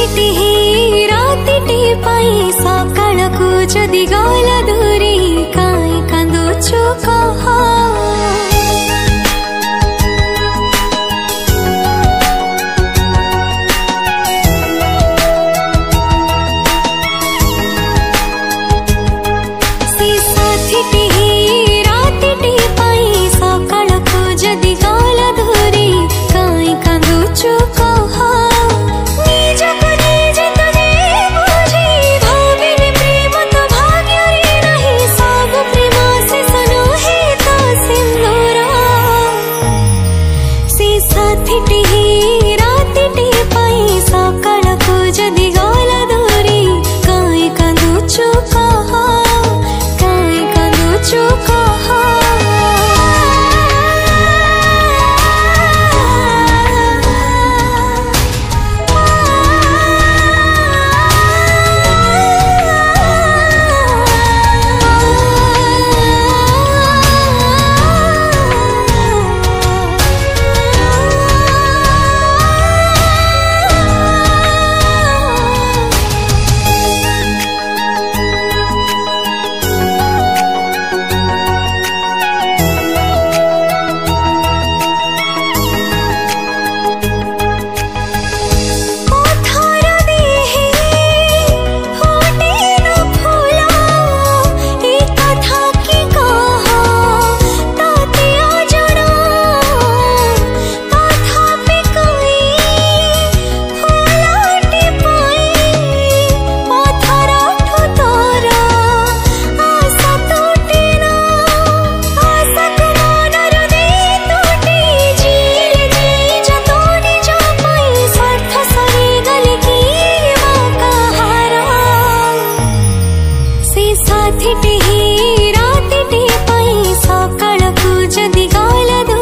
राति टिही रात टी पैसा ರಾತಿಟಿ ಪೈ ಸಕಳ ಪೂಜ ದಿಗಾಲದು